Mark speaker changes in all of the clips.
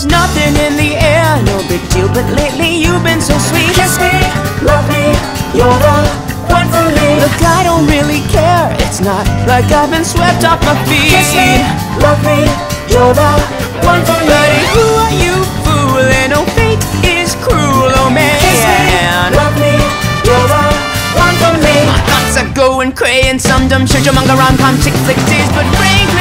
Speaker 1: there's nothing in the air, no big deal. But lately you've been so sweet.
Speaker 2: Kiss me, love me, you're the one for me.
Speaker 1: Look, I don't really care. It's not like I've been swept off my feet.
Speaker 2: Kiss me, love me, you're the one for me.
Speaker 1: Buddy, who are you fooling? Oh, fate is cruel, oh man.
Speaker 2: Kiss me, love me, you're the one for me.
Speaker 1: My thoughts are going cray and some dumb shit monger rom-com chick flick tease, but frankly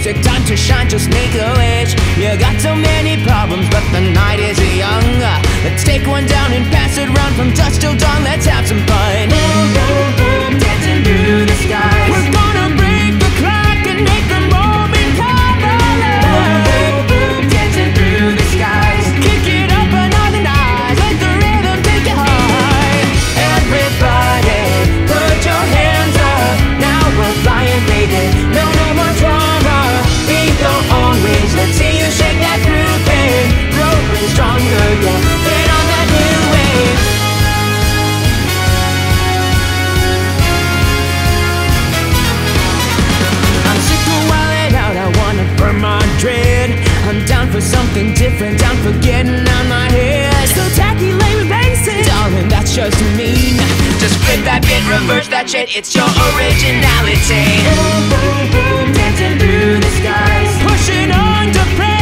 Speaker 1: music, time to shine, just make a wish. You got so many problems, but the night is young. Let's take one down and pass it round from dusk till dawn. Let's have some fun. Something different, down for getting out my head. So tacky, lame, and basic. Darling, that's just mean. Just flip that bit, reverse that shit, it's your originality. Boom, boom, boom, Dancing through the skies. Pushing just keep